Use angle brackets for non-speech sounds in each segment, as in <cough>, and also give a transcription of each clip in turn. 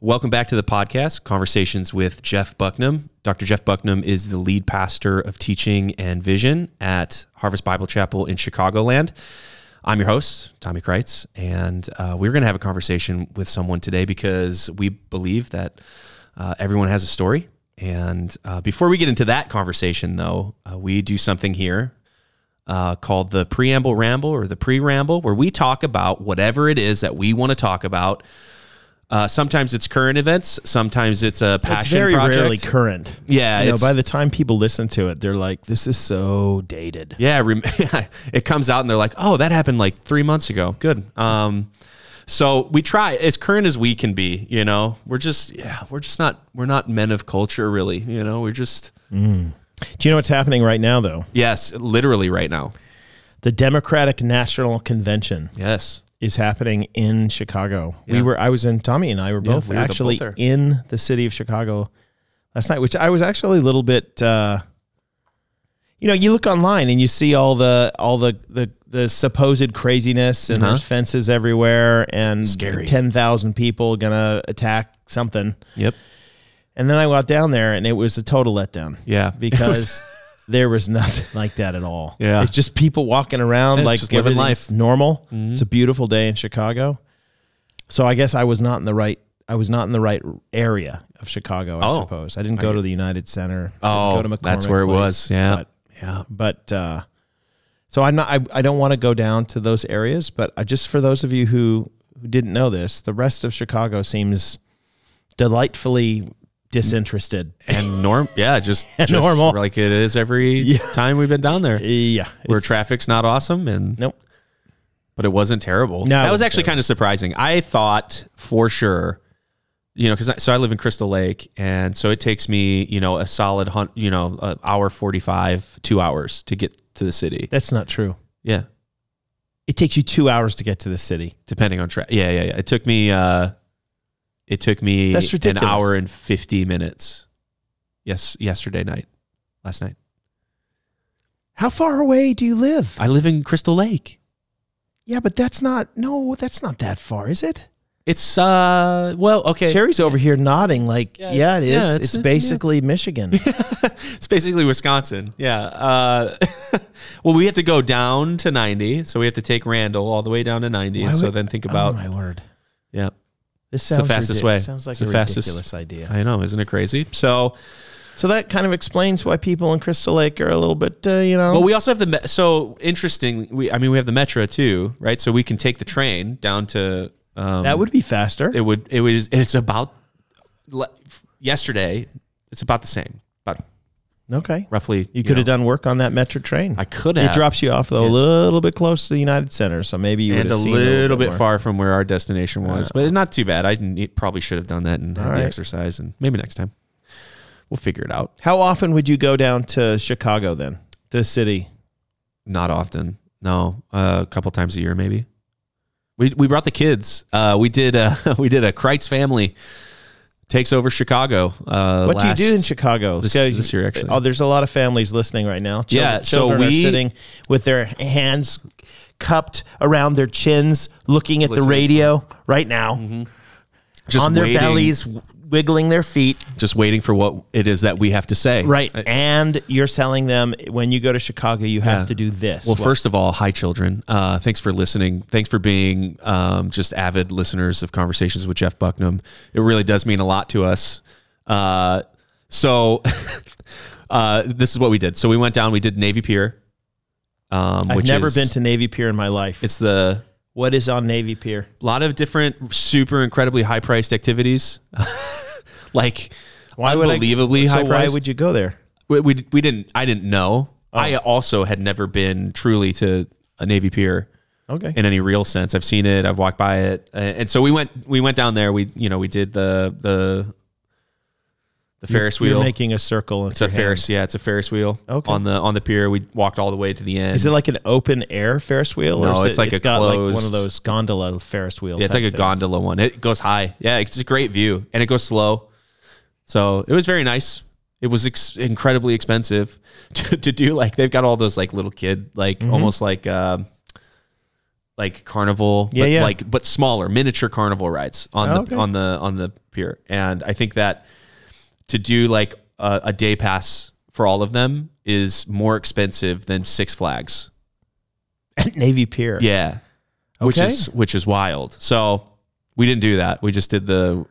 Welcome back to the podcast, Conversations with Jeff Bucknam. Dr. Jeff Bucknam is the lead pastor of teaching and vision at Harvest Bible Chapel in Chicagoland. I'm your host, Tommy Creutz, and uh, we're going to have a conversation with someone today because we believe that uh, everyone has a story. And uh, before we get into that conversation, though, uh, we do something here uh, called the Preamble Ramble or the Pre Ramble, where we talk about whatever it is that we want to talk about uh, sometimes it's current events. Sometimes it's a passion it's very project. rarely current. Yeah, you know, by the time people listen to it, they're like, "This is so dated." Yeah, <laughs> it comes out and they're like, "Oh, that happened like three months ago." Good. Um, so we try as current as we can be. You know, we're just yeah, we're just not we're not men of culture really. You know, we're just. Mm. Do you know what's happening right now, though? Yes, literally right now. The Democratic National Convention. Yes is happening in Chicago. Yeah. We were I was in Tommy and I were both yeah, we were actually both in the city of Chicago last night, which I was actually a little bit uh, you know, you look online and you see all the all the the, the supposed craziness and uh-huh. there's fences everywhere and Scary. 10,000 people going to attack something. Yep. And then I went down there and it was a total letdown. Yeah. <laughs> Because there was nothing <laughs> like that at all. Yeah. It's just people walking around yeah, like just living life normal. Mm-hmm. It's a beautiful day in Chicago. So I guess I was not in the right I was not in the right area of Chicago, I oh. suppose. I didn't go to the United Center. Oh, that's where place, it was. Yeah. But, yeah. But uh, so I'm not I, I don't want to go down to those areas, but I, just for those of you who who didn't know this, the rest of Chicago seems delightfully disinterested and <laughs> norm yeah just, just normal. like it is every yeah. time we've been down there yeah where traffic's not awesome and nope. but it wasn't terrible. No that was actually terrible. kind of surprising. I thought for sure you know because so i live in crystal lake and so it takes me you know a solid hunt you know an hour 45 two hours to get to the city. That's not true. Yeah. It takes you two hours to get to the city. Depending on track yeah yeah yeah. It took me uh it took me an hour and 50 minutes. Yes, yesterday night, last night. How far away do you live? I live in Crystal Lake. Yeah, but that's not no, that's not that far, is it? It's uh well, okay. Sherry's over here nodding like, yeah, yeah it is. Yeah, it's, it's, basically yeah. Michigan. <laughs> it's basically Wisconsin. Yeah. Uh, <laughs> well, we have to go down to 90, so we have to take Randall all the way down to 90 Why and would, so then think about Oh my word. Yeah. This sounds it's the fastest way. Sounds like it's a fastest, ridiculous idea. I know, isn't it crazy? So, so that kind of explains why people in Crystal Lake are a little bit, uh, you know. Well, we also have the so interesting. We, I mean, we have the metro too, right? So we can take the train down to. Um, that would be faster. It would. It was. It's about yesterday. It's about the same. Okay. Roughly. You, you could know. have done work on that Metro train. I could have. It drops you off though yeah. a little bit close to the United Center, so maybe you and a little bit more. far from where our destination was, uh, but not too bad. I probably should have done that and had right. the exercise, and maybe next time we'll figure it out. How often would you go down to Chicago then, the city? Not often. No, uh, a couple times a year maybe. We we brought the kids. Uh, we did a, <laughs> we did a Creutz family takes over Chicago. Uh, what do you do in Chicago? This, this, year, actually. Oh, there's a lot of families listening right now. Children, yeah, so we are sitting with their hands cupped around their chins, looking at the radio right now. Mm-hmm. Just on waiting. their bellies, wiggling their feet. Just waiting for what it is that we have to say. Right. and you're telling them when you go to Chicago, you have yeah. to do this. Well, first of all, hi, children. Uh, thanks for listening. Thanks for being um, just avid listeners of Conversations with Jeff Bucknam. It really does mean a lot to us. Uh, so, <laughs> uh, this is what we did. So, we went down, we did Navy Pier. Um, I've never is, been to Navy Pier in my life. It's the what is on Navy Pier? A lot of different, super incredibly high priced activities. <laughs> like why unbelievably would I, so high price. Why would you go there? We, we, we didn't. I didn't know. Oh. I also had never been truly to a Navy pier. Okay. In any real sense, I've seen it. I've walked by it, and so we went. We went down there. We you know we did the the the Ferris wheel. You're making a circle. It's a Ferris. Yeah, it's a Ferris wheel. Okay. On the on the pier, we walked all the way to the end. Is it like an open air Ferris wheel? No, it's it, like it's a got closed, like one of those gondola Ferris wheel. Yeah, it's like a things. gondola one. It goes high. Yeah, it's a great view, and it goes slow. So it was very nice. It was ex- incredibly expensive <laughs> to, to, do. Like they've got all those like little kid, like mm-hmm. almost like uh, like carnival, Yeah, but yeah. like but smaller, miniature carnival rides on the Okay. on the on the pier. And I think that to do like a, a day pass for all of them is more expensive than Six Flags. At Navy Pier. Yeah. Which is which is wild. So we didn't do that. We just did the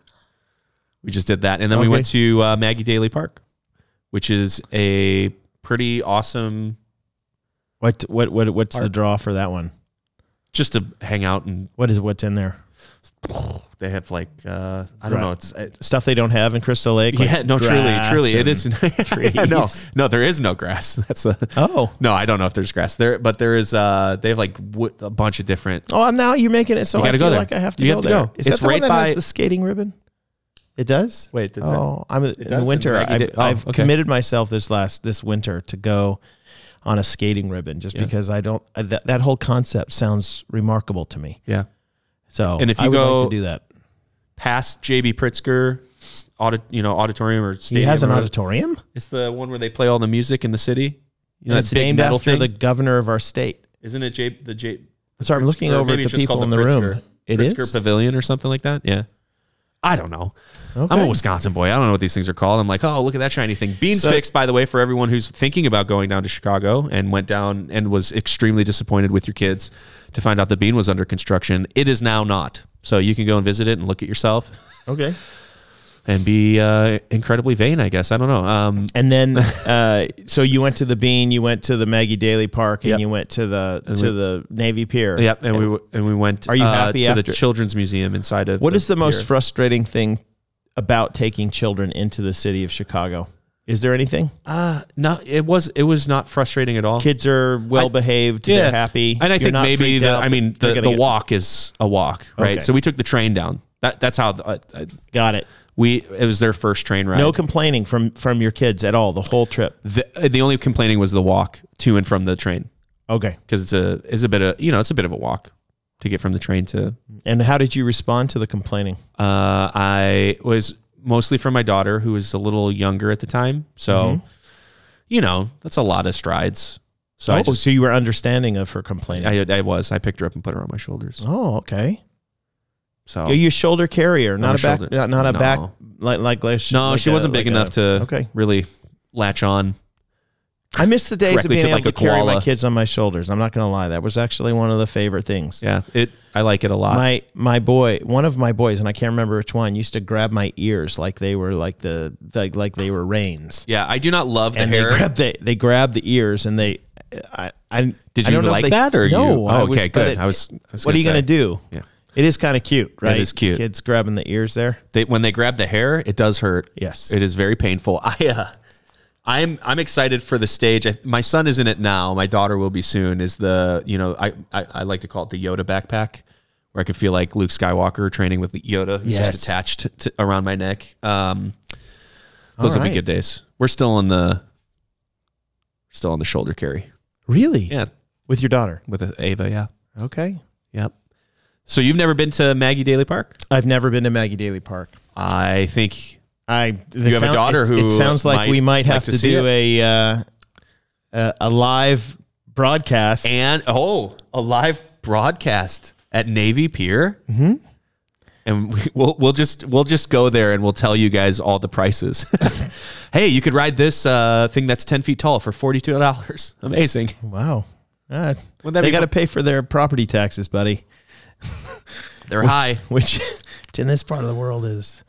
we just did that. And then we went to uh, Maggie Daley Park, which is a pretty awesome What what what what's the draw for that one? just to hang out and What is what's in there? <sighs> they have like uh I don't Right. know, it's it, Stuff they don't have in Crystal Lake. like yeah, no, truly, truly, it <laughs> and- <laughs> <laughs> Yeah, no, no, there is no grass. That's a Oh. no. I don't know if there's grass there, but there is. Uh, they have like w- a bunch of different. Oh, I'm now you're making it so You I gotta feel go there. like I have to You go have to there. go. Is It's that the right one that by- has the skating ribbon? It does. Wait, does Oh, I'm in the in winter. I've, oh, I've okay. committed myself this last this winter to go on a skating ribbon, just Yeah. because I don't uh, that that whole concept sounds remarkable to me. yeah. So And if I you would go- like to do that, Past JB Pritzker, audit, you know, auditorium or he has an or auditorium. It's the one where they play all the music in the city. You know, it's named after thing. the governor of our state. Isn't it J the J? sorry, I'm looking over at the people in the room. It Pritzker is. Pavilion or something like that. Yeah. I don't know. Okay. I'm a Wisconsin boy. I don't know what these things are called. I'm like, oh, look at that shiny thing. Beans So- fixed, by the way, for everyone who's thinking about going down to Chicago and went down and was extremely disappointed with your kids to find out the bean was under construction. It is now not. So you can go and visit it and look at yourself Okay. And be uh, incredibly vain, I guess. I don't know. Um, And then, uh, so you went to the Bean, you went to the Maggie Daley Park, and Yep. you went to the And to we- the Navy Pier. yep, and we and we went. Are you uh, happy to after- the Children's Museum inside of? What is the most pier. frustrating thing about taking children into the city of Chicago? Is there anything? Uh, no, it was it was not frustrating at all. Kids are well behaved. Yeah. They're happy. And I You're think maybe the, out I mean the, the walk is a walk, right? Okay. So we took the train down. That that's how uh, uh, Got it. We it was their first train ride. No complaining from from your kids at all the whole trip. the, the only complaining was the walk to and from the train Okay. because it's a is a bit of you know it's a bit of a walk to get from the train to. And how did you respond to the complaining? Uh, I was mostly from my daughter who was a little younger at the time, so Mhm. you know that's a lot of strides. So oh, just so you were understanding of her complaining. I, I was I picked her up and put her on my shoulders. oh, okay. So Are you shoulder carrier, not a back, shoulder- not, not a No. back like like like no, like she a- wasn't big like enough a- to Okay. really latch on. I miss the days of being able like, to carry my kids on my shoulders. I'm not going to lie. That was actually one of the favorite things. Yeah, it. I like it a lot. My my boy, one of my boys, and I can't remember which one, used to grab my ears like they were like the like like they were reins, yeah, I do not love the and hair. they grab the they grab the ears, and they. I, I Did I you know like they- that, or no? you? Oh, was- okay, but good. it- I was. I was what are you going to do? Yeah. It is kind of cute, right? It is cute. Kids grabbing the ears there. They, when they grab the hair, it does hurt. Yes. It is very painful. <laughs> I uh, I'm I'm excited for the stage. I, my son is in it now. My daughter will be soon. Is the you know I, I I like to call it the Yoda backpack, where I can feel like Luke Skywalker training with the Yoda, who's Yes. just attached to, around my neck. Um, those All will be good days. We're still on the still on the shoulder carry. Really? Yeah, With your daughter? with Ava. Yeah, Okay. yep. So you've never been to Maggie Daley Park? I've never been to Maggie Daley Park. I think I You have a daughter who it sounds like might we might like have to to, see do a, uh, a a live broadcast. and oh, a live broadcast at Navy Pier. Mm-hmm. And we, we'll we'll just we'll just go there and we'll tell you guys all the prices. <laughs> hey, you could ride this uh, thing that's ten feet tall for forty two dollars. <laughs> Amazing. wow. Uh, that they got to pay for their property taxes, buddy. They're high. Which, <laughs> which in this part of the world is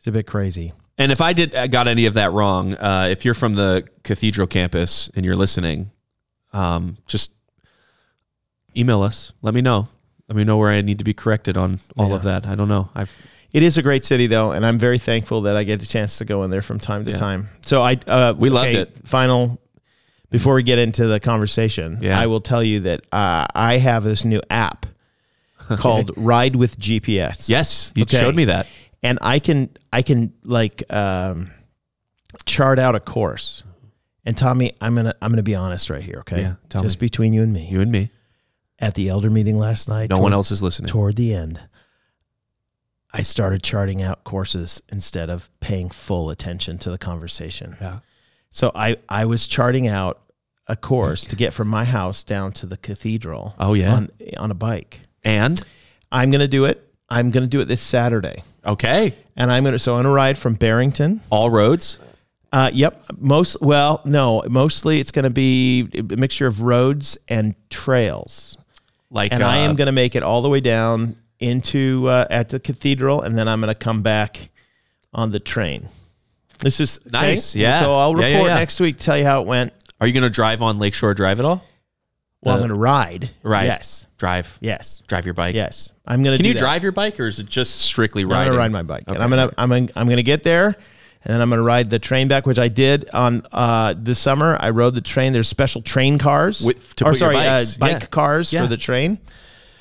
is a bit crazy. And if I did uh, got any of that wrong, uh, if you're from the Cathedral campus and you're listening, um, just email us. Let me know. Let me know where I need to be corrected on all of that. I don't know. I've It is a great city, though, and I'm very thankful that I get a chance to go in there from time to Yeah. time. So I uh, We loved it. Final, before we get into the conversation, Yeah. I will tell you that uh, I have this new app <laughs> called Ride with GPS. yes, you Okay. showed me that. and I can I can like um, chart out a course. And Tommy, I'm gonna I'm gonna be honest right here, okay? Yeah, tell Just me. between you and me. You and me. At the elder meeting last night, No toward- one else is listening. toward the end, I started charting out courses instead of paying full attention to the conversation. Yeah. So I I was charting out a course to get from my house down to the cathedral. Oh yeah, on, on a bike. And I'm going to do it. I'm going to do it this Saturday. Okay. And I'm going to so I'm going to ride from Barrington. All roads. Uh, yep. Most well, no. Mostly it's going to be a mixture of roads and trails. Like, and uh, I am going to make it all the way down into uh, at the cathedral, and then I'm going to come back on the train. This is nice. Okay? Yeah. So I'll report yeah, yeah, yeah. next week. Tell you how it went. Are you going to drive on Lakeshore Drive at all? Well, I'm going to ride. Right. Yes. Drive. Yes. Drive your bike. Yes. I'm going to. Can you that. drive your bike, or is it just strictly I'm going to ride my bike, okay. and I'm going to I'm gonna, I'm going to get there, and then I'm going to ride the train back, which I did on uh, this summer. I rode the train. There's special train cars, With, to or sorry, uh, bike yeah. cars Yeah. for the train.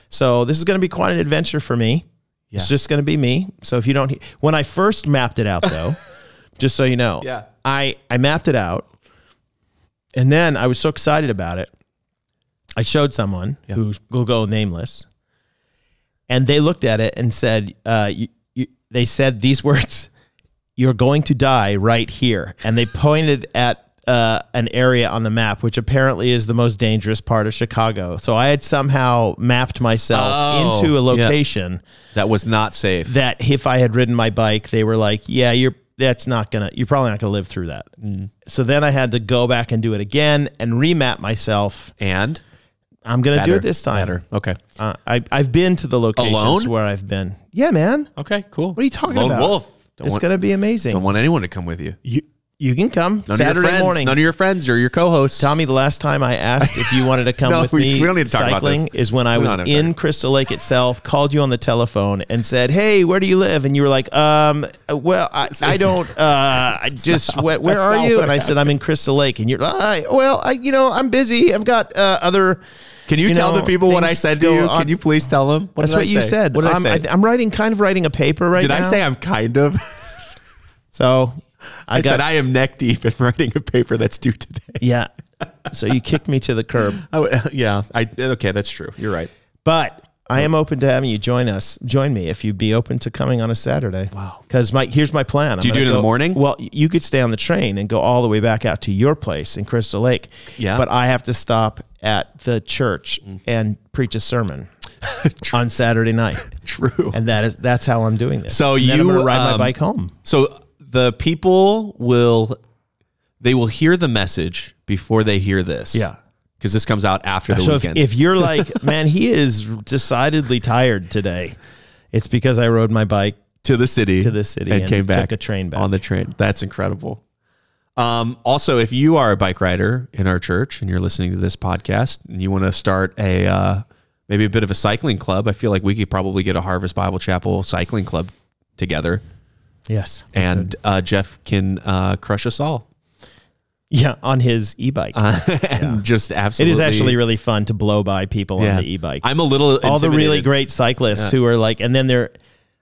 So this is going to be quite an adventure for me. Yeah. It's just going to be me. So if you don't, when I first mapped it out, <laughs> though, just so you know, Yeah. I I mapped it out, and then I was so excited about it. I showed someone Yeah. who will go nameless, and they looked at it and said, uh, you, you, "They said these words: <laughs> you're going to die right here," and they pointed at. Uh, an area on the map, which apparently is the most dangerous part of Chicago. So I had somehow mapped myself Oh, into a yeah. location That was not safe. that if I had ridden my bike, they were like, "Yeah, you're that's not gonna, you're probably not gonna live through that." Mm. So then I had to go back and do it again and remap myself. and I'm gonna do it this time. better. Okay. Uh, I I've been to the locations Alone? where I've been. Yeah, man. Okay. Cool. What are you talking Lone about? Wolf. Don't it's want, gonna be amazing. don't want anyone to come with you. you you can come None Saturday friends. morning. None of your friends or your co-hosts. Tommy, the last time I asked if you wanted to <laughs> come No, with we- me we don't need to talk about cycling this. is when I We was in time. Crystal Lake itself, called you on the telephone and said, "Hey, where do you live?" And you were like, "Um, well, I, I don't. <laughs> Uh, I just where, where are you?" And I said, "I'm in Crystal Lake." And you're like, "Well, I, you know, I'm busy. I've got uh, other." Can you, you tell know, the people what I said to you? on- Can you please tell them? What That's did I what you say? said. What did I Um, say? th- I'm writing, kind of writing a paper right did now. Did I say I'm kind of? <laughs> so? I, I, got said I am neck deep in writing a paper that's due today. yeah. So you kicked me to the curb. <laughs> Oh, <laughs> yeah. I okay. That's true. You're right. But I am open to having you join us. Join me if you'd be open to coming on a Saturday. Wow. Because my here's my plan. Do you I'm do it gonna in the morning? Well, you could stay on the train and go all the way back out to your place in Crystal Lake. Yeah. But I have to stop at the church Mm. and preach a sermon <laughs> on Saturday night, True. and that is that's how I'm doing this. So And you, ride my um, bike home. So the people will they will hear the message before they hear this. Yeah. Because this comes out after the So if, weekend. if you're <laughs> like, man, he is decidedly tired today, it's because I rode my bike to the city. to the city and, and came back. took a train back. On the train. That's incredible. Um, also, if you are a bike rider in our church and you're listening to this podcast and you want to start a uh, maybe a bit of a cycling club, I feel like we could probably get a Harvest Bible Chapel cycling club together, Yes. and uh, Jeff can uh, crush us all yeah, on his e-bike. <laughs> and just absolutely. It is actually really fun to blow by people Yeah. on the e-bike. I'm a little All the really great cyclists who are like, and then they're,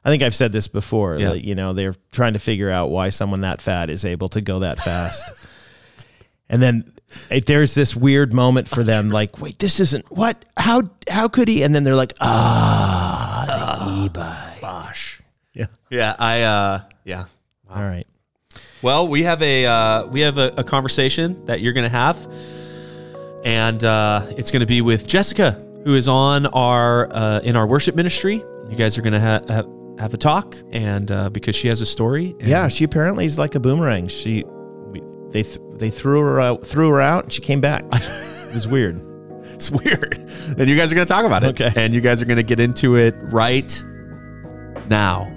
I think I've said this before, Yeah. like, you know, they're trying to figure out why someone that fat is able to go that fast. <laughs> and then it, there's this weird moment for them, like, wait, this isn't what? How how could he? And then they're like, ah, the e-bike. Bosch. Yeah. Yeah, I uh yeah. All right. Well, we have a uh, we have a, a conversation that you're going to have, and uh, it's going to be with Jessica, who is on our uh, in our worship ministry. You guys are going to ha- have a talk, and uh, because she has a story. and- Yeah, she apparently is like a boomerang. She, we, they th- they threw her out, threw her out, and she came back. <laughs> it was weird. it's weird, and you guys are going to talk about it. Okay. and you guys are going to get into it right now.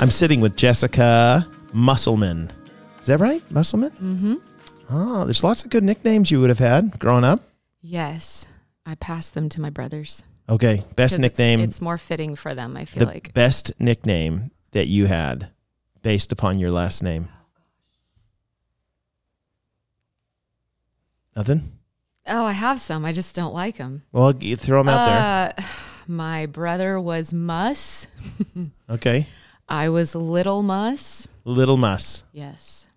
I'm sitting with Jessica Musselman. Is that right, Musselman? Mm-hmm. Oh, there's lots of good nicknames you would have had growing up. Yes, I passed them to my brothers. Okay. best nickname. It's, more fitting for them. I feel the like best nickname that you had based upon your last name. Nothing. oh, I have some. I just don't like them. Well, you throw them out there. Uh, <sighs> My brother was Muss. <laughs> okay. I was Little Muss. Little Muss. Yes.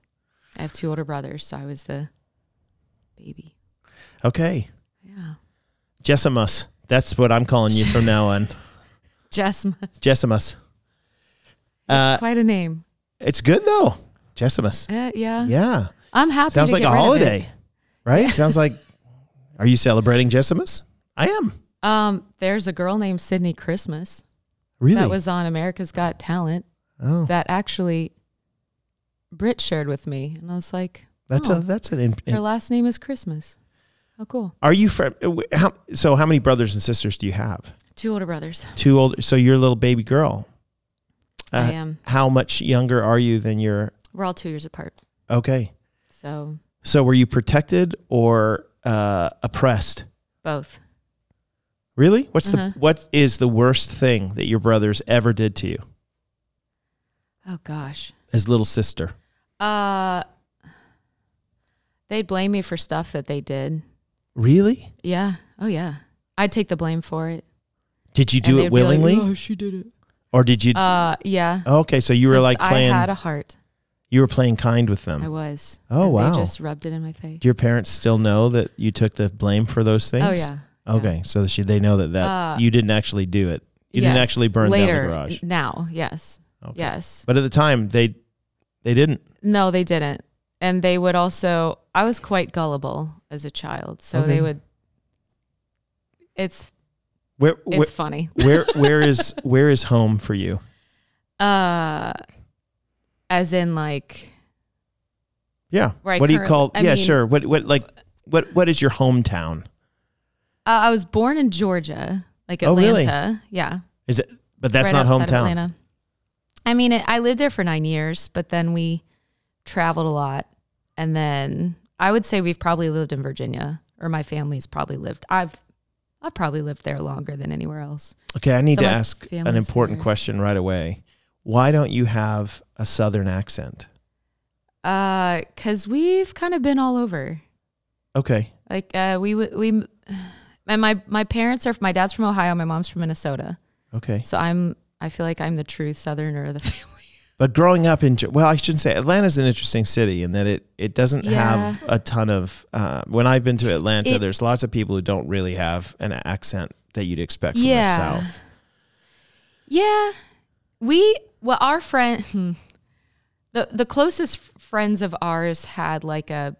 I have two older brothers, so I was the baby. Okay. Yeah. Jessimus. That's what I'm calling you from now on. <laughs> Jessimus. Jessimus. Uh, quite a name. It's good though. Jessimus. Uh, yeah. Yeah. I'm happy. Sounds like a holiday, right? Sounds like. Are you celebrating Jessimus? I am. Um, there's a girl named Sydney Christmas. Really? That was on America's Got Talent. Oh. That actually Brit shared with me, and I was like, "That's oh, a that's an." In, her last name is Christmas. Oh, cool. Are you from? Uh, how, so, how many brothers and sisters do you have? Two older brothers. Two older. So you're a little baby girl. Uh, I am. How much younger are you than your? We're all two years apart. Okay. So. So were you protected or uh, oppressed? Both. Really? What's uh-huh. the what is the worst thing that your brothers ever did to you? Oh gosh. As little sister. Uh they'd blame me for stuff that they did. Really? Yeah. Oh yeah. I'd take the blame for it. Did you do it willingly? Like, oh, she did it. Or did you Uh yeah. okay, so you were like playing I had a heart. You were playing kind with them. I was. Oh wow. They just rubbed it in my face. Do your parents still know that you took the blame for those things? Oh yeah. Okay, yeah. so she, they know that that uh, you didn't actually do it. You yes, didn't actually burn later, down the garage. Now, yes, okay. yes. But at the time, they they didn't. No, they didn't, and they would also. I was quite gullible as a child, so okay. they would. It's where, it's funny. <laughs> where where is where is home for you? Uh, as in like. Yeah. What do you call? I yeah, mean, sure. What what like what what is your hometown? Uh, I was born in Georgia, like Atlanta. Oh, really? Yeah. Is it? But that's right not hometown. Atlanta. I mean, it, I lived there for nine years, but then we traveled a lot, and then I would say we've probably lived in Virginia, or my family's probably lived. I've I've probably lived there longer than anywhere else. Okay, I need so to ask an important there. question right away. Why don't you have a southern accent? Uh, cause we've kind of been all over. Okay. Like uh, we we and my my parents are my dad's from Ohio, my mom's from Minnesota. Okay. So I'm I feel like I'm the true southerner of the <laughs> family. But growing up in well, I shouldn't say Atlanta's an interesting city in that it it doesn't yeah. have a ton of. Uh, when I've been to Atlanta, it, there's lots of people who don't really have an accent that you'd expect from yeah. the South. Yeah, we well our friend, hmm, the the closest friends of ours had like a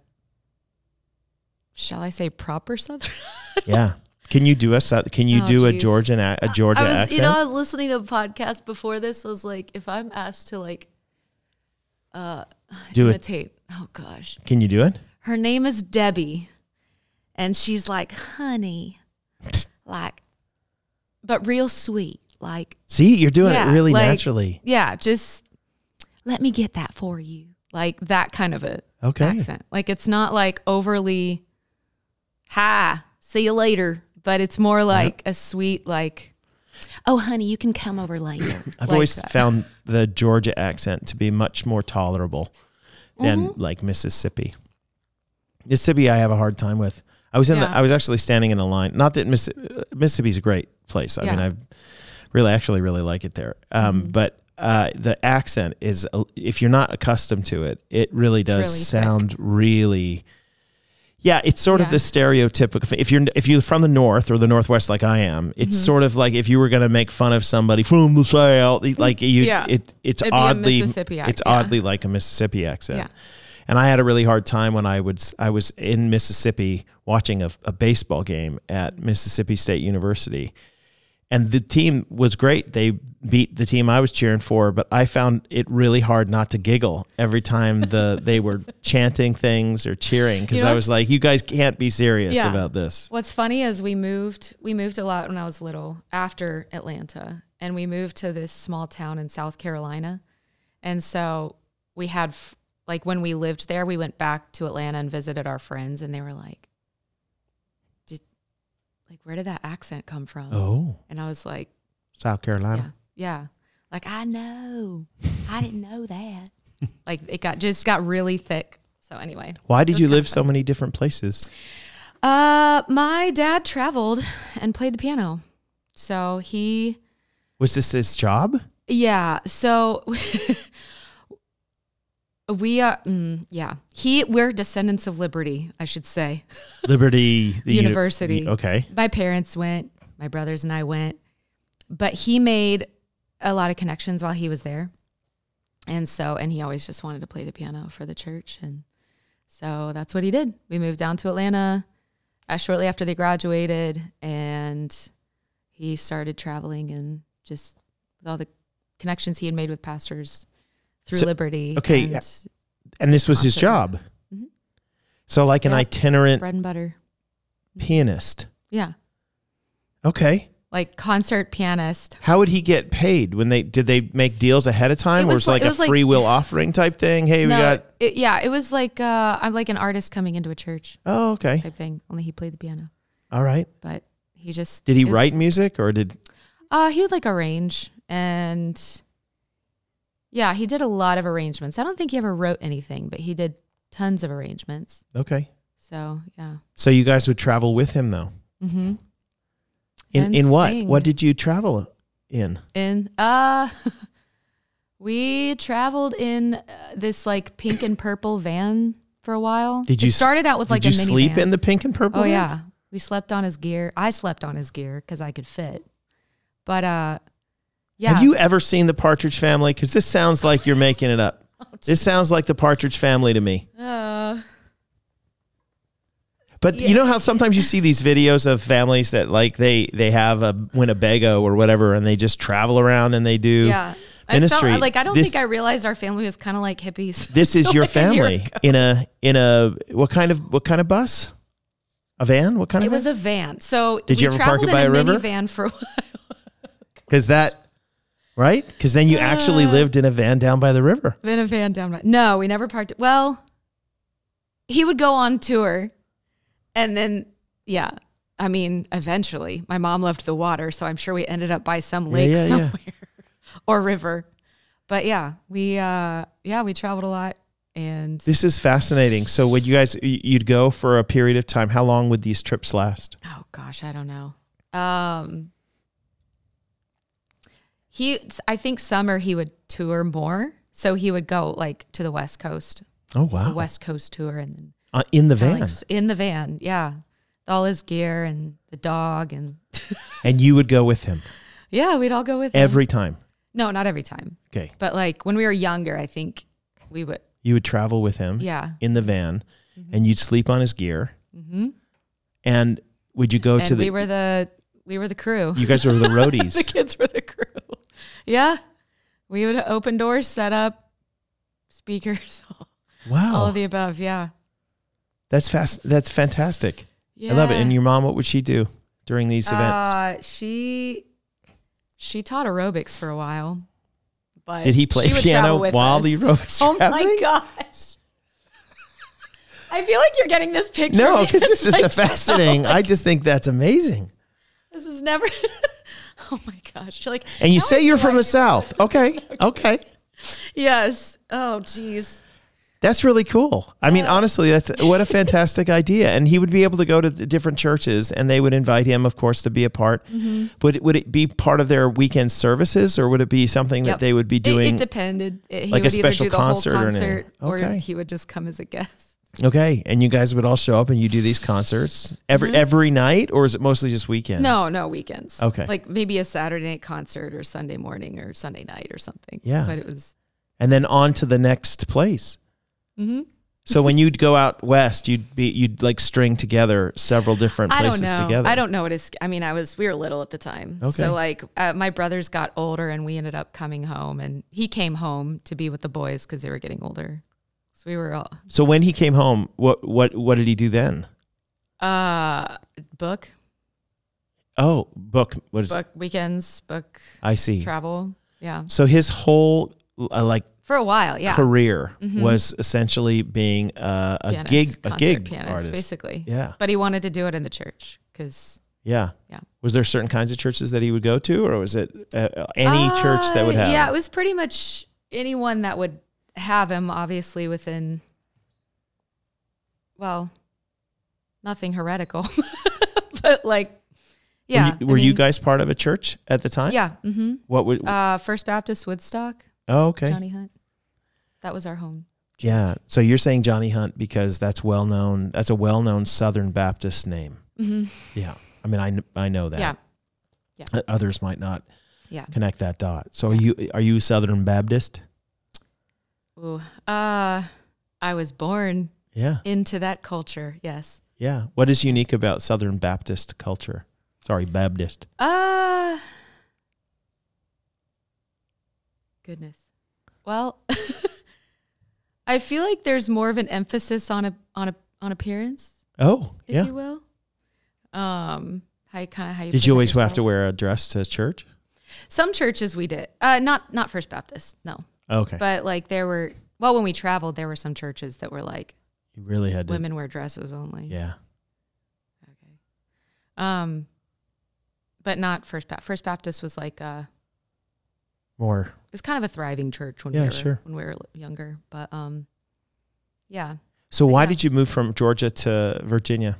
shall I say proper Southern? <laughs> yeah. Can you do a can you oh, do geez. a Georgian a Georgia was, accent? You know, I was listening to a podcast before this. I was like, if I'm asked to like uh do imitate, it. oh gosh, can you do it? Her name is Debbie, and she's like, honey, <laughs> like, but real sweet. Like, see, you're doing yeah, it really like, naturally. Yeah, just let me get that for you, like that kind of a okay accent. Like, it's not like overly hi, see you later. But it's more like a sweet, like, oh, honey, you can come over later. <clears throat> I've like always that. found the Georgia accent to be much more tolerable than mm-hmm. like Mississippi. Mississippi, I have a hard time with. I was in yeah. the, I was actually standing in a line. Not that Miss, Mississippi's a great place. I yeah. mean, I really, actually, really like it there. Um, mm-hmm. But uh, the accent is, if you're not accustomed to it, it really does really sound thick. really yeah, it's sort yeah. of the stereotypical. If you're if you're from the north or the northwest, like I am, it's mm-hmm. sort of like if you were going to make fun of somebody from the south, like you, yeah. it, it's It'd oddly, it's yeah. oddly like a Mississippi accent. Yeah. And I had a really hard time when I would I was in Mississippi watching a, a baseball game at Mississippi State University, and the team was great. They beat the team I was cheering for, but I found it really hard not to giggle every time the <laughs> they were chanting things or cheering because you know, I was like, "You guys can't be serious yeah. about this." What's funny is we moved we moved a lot when I was little after Atlanta, and we moved to this small town in South Carolina, and so we had like when we lived there, we went back to Atlanta and visited our friends, and they were like, "Did like, where did that accent come from? Oh. And I was like, South Carolina. Yeah. Yeah. Like, I know. <laughs> I didn't know that. like, it got just got really thick. So, anyway. Why did you live so many different places? Uh, my dad traveled and played the piano. So he was this his job? Yeah. So <laughs> we are, mm, yeah. He, we're descendants of Liberty, I should say. <laughs> Liberty the University. Uni- okay. My parents went. My brothers and I went, but he made a lot of connections while he was there, and so and he always just wanted to play the piano for the church, and so that's what he did. We moved down to Atlanta uh, shortly after they graduated, and he started traveling and just with all the connections he had made with pastors through so, Liberty. Okay, and, and this was his job. Mm-hmm. So like an itinerant bread and butter pianist. Yeah. Okay. Like concert pianist. How would he get paid when they did they make deals ahead of time, or was like, it was a free will offering type thing? Hey, no, we got. It, yeah, it was like uh, I'm like an artist coming into a church. Oh, okay. Type thing. Only he played the piano. All right. But he just did he is, write music or did? Uh, he would like arrange and. Yeah, he did a lot of arrangements. I don't think he ever wrote anything, but he did tons of arrangements. Okay. So yeah. So you guys would travel with him though. Mm-hmm. In and in what? Sing. What did you travel in? In uh <laughs> we traveled in uh, this like pink and purple van for a while. Did you it started out with like did you sleep van. in the pink and purple? Oh van? yeah. We slept on his gear. I slept on his gear cuz I could fit. But uh yeah. Have you ever seen the Partridge Family? Cuz this sounds like you're making it up. <laughs> oh, this sounds like the Partridge Family to me. Uh but yeah. you know how sometimes you see these videos of families that like they they have a Winnebago or whatever, and they just travel around and they do yeah. ministry. I felt, like I don't this, think I realized our family was kind of like hippies. <laughs> This is your like family in a in a what kind of what kind of bus? A van? What kind it of? It was a van. So did you ever park it by a, a river? Van for a while. <laughs> Because that. Right? Because then you actually lived in a van down by the river. In a van down by. No, we never parked. Well, he would go on tour and then, yeah, I mean, eventually my mom loved the water, so I'm sure we ended up by some lake yeah, yeah, somewhere yeah. <laughs> or river. But yeah, we uh yeah, we traveled a lot and This is fascinating. So would you guys you'd go for a period of time. How long would these trips last? Oh gosh, I don't know. Um he I think summer he would tour more. So he would go like to the West Coast. Oh wow. West Coast tour and then uh, in the van. Like, in the van, yeah. All his gear and the dog and. <laughs> and you would go with him. Yeah, we'd all go with him. every him. time. No, not every time. Okay. But like when we were younger, I think we would. You would travel with him. Yeah. In the van, mm-hmm. and you'd sleep on his gear. Mm-hmm. And would you go and to the? We were the we were the crew. You guys were the <laughs> roadies. the kids were the crew. Yeah, we would open doors, set up speakers. <laughs> Wow. All of the above. Yeah. That's fast. That's fantastic. Yeah. I love it. And your mom, what would she do during these events? Uh, she she taught aerobics for a while. But did he play piano while us. the aerobics? <laughs> Oh my gosh. I feel like you're getting this picture. No, because <laughs> this is like fascinating. So I just think that's amazing. This is never. <laughs> oh my gosh! You're like, and you say you're from the south. Okay. okay. Yes. Oh, geez. That's really cool. I mean, honestly, that's what a fantastic idea. And he would be able to go to different churches, and they would invite him, of course, to be a part. Mm-hmm. Would it, would it be part of their weekend services, or would it be something yep. that they would be doing? It, it depended. It, like a special concert, concert, or, okay. or he would just come as a guest. Okay, and you guys would all show up and you do these concerts every mm-hmm. every night, or is it mostly just weekends? No, no weekends. Okay, like maybe a Saturday night concert or Sunday morning or Sunday night or something. Yeah, but it was. And then on to the next place. Mm-hmm. So when you'd go out west, you'd be you'd like string together several different places I don't know. together. I don't know what is. I mean, I was we were little at the time, okay. so like uh, my brothers got older, and we ended up coming home, and he came home to be with the boys because they were getting older. So we were all. So when he came home, what what what did he do then? Uh, book. Oh, book. What is book weekends? Book. I see. Travel. Yeah. So his whole uh, like for a while, yeah. Career mm-hmm. was essentially being uh, a pianist, gig, a gig pianist, artist, basically. Yeah, but he wanted to do it in the church because. Yeah. Yeah. Was there certain kinds of churches that he would go to, or was it uh, any uh, church that would have? Yeah, it was pretty much anyone that would have him. Obviously, within. Well, nothing heretical, <laughs> but like Yeah. Were, you, were mean, you, guys part of a church at the time? Yeah. Mm-hmm. What would uh, First Baptist Woodstock? Oh, okay. Johnny Hunt. That was our home. Yeah. So you're saying Johnny Hunt because that's well known. That's a well known Southern Baptist name. Mm-hmm. Yeah. I mean, I, I know that. Yeah. Yeah. Others might not. Yeah. Connect that dot. So yeah. are you are you Southern Baptist? Ooh. Uh, I was born. Yeah. Into that culture. Yes. Yeah. What is unique about Southern Baptist culture? Sorry, Baptist. Uh. Goodness. Well. <laughs> I feel like there's more of an emphasis on a on a on appearance. Oh, if yeah. you will. Um, how kind of how you did you always yourself. have to wear a dress to church? Some churches we did. Uh, not not First Baptist, no. Okay. But like there were well when we traveled there were some churches that were like you really had women to, wear dresses only. Yeah. Okay. Um, but not First Baptist. First Baptist was like uh more it's kind of a thriving church when yeah, we were sure. when we were younger. But um, yeah. So but why yeah. did you move from Georgia to Virginia?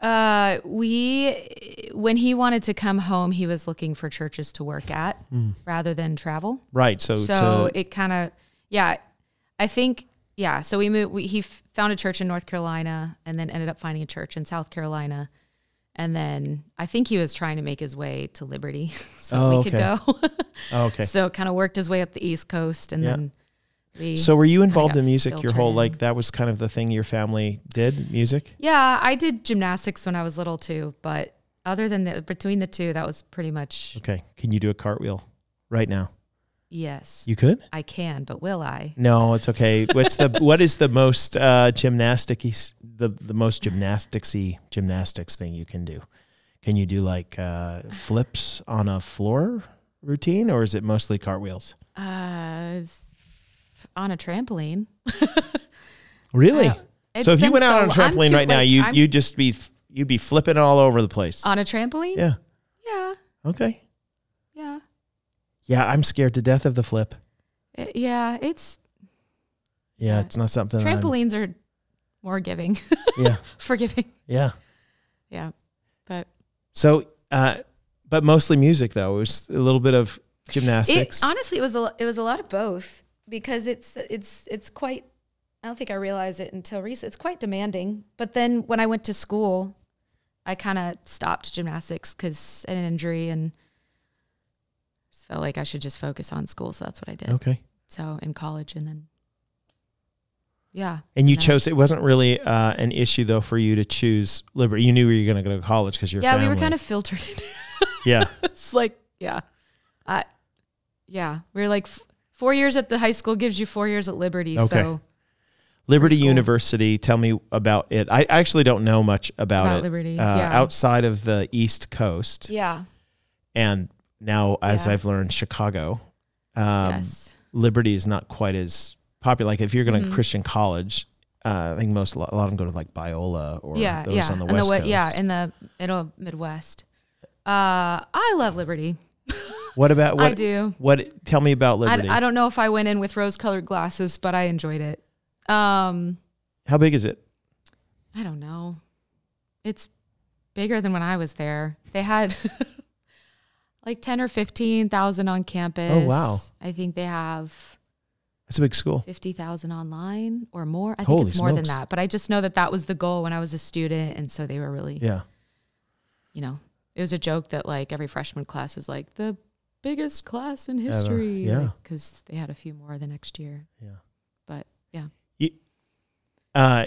Uh, we when he wanted to come home, he was looking for churches to work at mm. rather than travel. Right. So so it kind of yeah, I think yeah. So we moved. We, he found a church in North Carolina and then ended up finding a church in South Carolina. And then I think he was trying to make his way to Liberty <laughs> so oh, we okay. could go. oh, okay. <laughs> So kind of worked his way up the East Coast and yeah. then we So were you involved in music your whole in. like that was kind of the thing your family did, music? Yeah, I did gymnastics when I was little too, but other than the between the two, that was pretty much Okay. Can you do a cartwheel right now? Yes. You could? I can, but will I? No, it's okay. What's the what is the most uh gymnasticy the the most gymnasticsy gymnastics thing you can do? Can you do like uh flips on a floor routine or is it mostly cartwheels? Uh on a trampoline. <laughs> really? Uh, so if you went out on a trampoline too, right like, now, you you'd just be you'd be flipping all over the place. On a trampoline? Yeah. Yeah. Okay. Yeah. I'm scared to death of the flip. It, uh, yeah, it's. Yeah, it's not something. Trampolines are more giving. <laughs> yeah. Forgiving. Yeah. Yeah, but. So, uh, but mostly music though. It was a little bit of gymnastics. It, honestly, it was a it was a lot of both because it's it's it's quite. I don't think I realized it until recent. It's quite demanding. But then when I went to school, I kind of stopped gymnastics because an injury and felt like I should just focus on school. So that's what I did. Okay. So in college and then, yeah. And you chose, it wasn't really uh, an issue though for you to choose Liberty. You knew you were going to go to college because you're Yeah, family. we were kind of filtered in. <laughs> yeah. <laughs> It's like, yeah. I, yeah. We are like f- four years at the high school gives you four years at Liberty. Okay. So Liberty University, tell me about it. I actually don't know much about, about it. Liberty. Uh, yeah. Outside of the East Coast. Yeah. And now, as yeah. I've learned, Chicago, um, yes. Liberty is not quite as popular. Like if you're going to mm-hmm. Christian college, uh, I think most a lot, of them go to like Biola or yeah, those yeah. on the west the, coast. Yeah, in the middle Midwest. Uh, I love Liberty. <laughs> What about what? I do. What? Tell me about Liberty. I, I don't know if I went in with rose-colored glasses, but I enjoyed it. Um, how big is it? I don't know. It's bigger than when I was there. They had <laughs> like 10 or 15,000 on campus. Oh, wow. I think they have That's a big school. 50,000 online or more. I think Holy it's more smokes. than that, but I just know that that was the goal when I was a student. And so they were really, Yeah. you know, it was a joke that like every freshman class is like the biggest class in history. yeah. Because they had a few more the next year. Yeah. But yeah. Uh,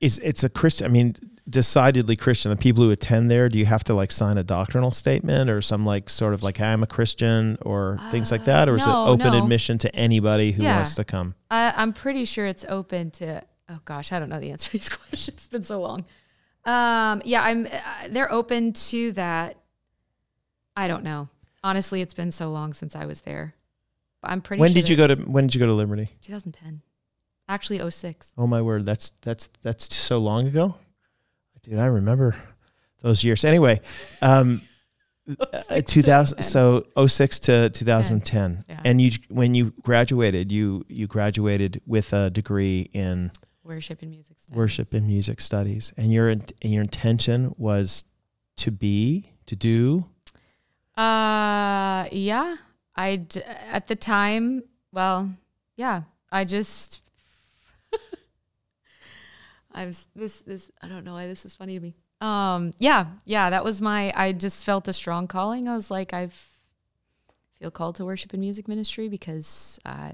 it's it's a Christian. I mean, decidedly Christian. The people who attend there, do you have to like sign a doctrinal statement or some like sort of like hey, I'm a Christian or things like that, or is it open no. admission to anybody who Yeah. wants to come? I, I'm pretty sure it's open to. Oh gosh, I don't know the answer to these <laughs> questions. It's been so long. Um, yeah, I'm. Uh, they're open to that. I don't know. Honestly, it's been so long since I was there. I'm pretty. When sure did you go to When did you go to Liberty? 2010. Actually, 06. Oh my word, that's that's that's so long ago, dude. I remember those years. Anyway, um, <laughs> uh, 2000 so 06 to 2010 Yeah. and you when you graduated you you graduated with a degree in Worship and music studies. worship and music studies and your and your intention was to be to do? Uh, yeah. I at the time, well, yeah. I just <laughs> I was this this I don't know why this is funny to me. Um, yeah, yeah, that was my I just felt a strong calling. I was like I feel called to worship in music ministry because uh,